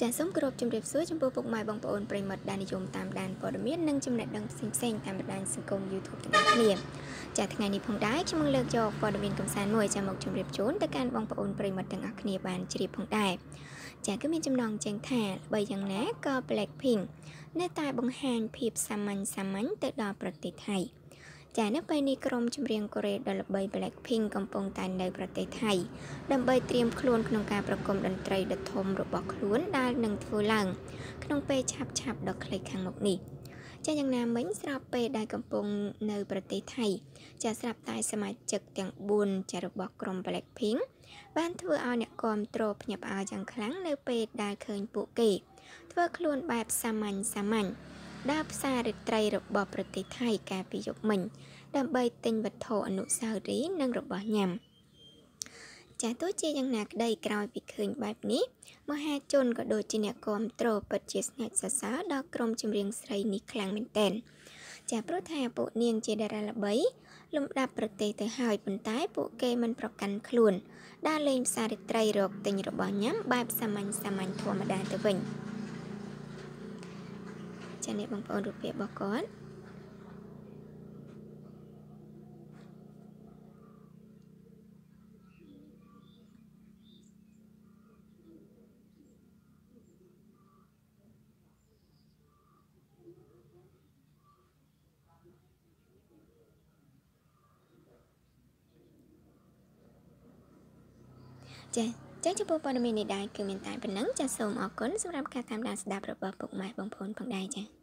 ចាសសូមគោរពជម្រាបសួរចំពោះពុកម៉ែបងប្អូនប្រិមត្តដែលនិយមតាមដានព័ត៌មាននិងចំណេះដឹងផ្សេងៗតាមបណ្ដាញសង្គម YouTube ទាំងអស់គ្នាចាសថ្ងៃនេះផងដែរខ្ញុំនឹងលើកយកព័ត៌មានកំសាន្តមួយចាំមកជម្រាបជូនទៅកាន់បងប្អូនប្រិមត្តទាំងអស់គ្នាបានជ្រាបផងដែរចាគឺមានចំណងចេញថាបីយ៉ាងណាក៏ Blackpink នៅតែបង្ហាញភាពសាមញ្ញសាមញ្ញទៅដល់ប្រទេសថៃ ចានៅពេលនេះក្រុមចម្រៀងកូរ៉េដ៏ល្បី Blackpink កំពុងតែនៅប្រទេសថៃដើម្បីត្រៀមខ្លួនក្នុងការប្រគំតន្ត្រីដ៏ធំរបស់ខ្លួនដែលនឹងធ្វើឡើង ក្នុងពេលឆាប់ឆាប់ដ៏ខ្លីខាងមុខនេះចាយ៉ាងណាមិញស្របពេលដែលកំពុងនៅប្រទេសថៃចាស្រាប់តែសមាជិកទាំង4ចារបស់ក្រុម Blackpink បានធ្វើឲ្យអ្នកគាំទ្រភ្ញាក់ផ្អើលយ៉ាងខ្លាំងនៅពេលដែលឃើញពួកគេធ្វើខ្លួនបែបសាមញ្ញសាមញ្ញ ដើរផ្សាររាត្រីរបស់ប្រទេសថៃកាលពីយប់មិញ ដើម្បីទិញវត្ថុអនុស្សាវរីយ៍និងរបស់ញ៉ាំចាទោះជាយ៉ាងណាក្តីក្រោយពីឃើញបែបនេះមហាជនក៏ដូចជាអ្នកគាំទ្រពិតជាស្ងាត់សរសើរដល់ក្រុមចម្រៀងស្រីនេះខ្លាំងមែនទែនចាព្រោះថាពួកនាងជាតារាល្បីលំដាប់ប្រទេសទៅហើយប៉ុន្តែពួកគេមិនប្រកាន់ខ្លួនដើរលេងផ្សាររាត្រីរកទិញរបស់ញ៉ាំបែបសាមញ្ញសាមញ្ញធម្មតាទៅវិញ ចានេះបងប្អូនរូបភាពរបស់គាត់ចា ចាចំពោះព័ត៌មាននេះដែរគឺមានតែប៉ុណ្ណឹងចាសូមអរគុណសម្រាប់ការតាមដានស្ដាប់របស់ពុកម៉ែបងប្អូនផងដែរចា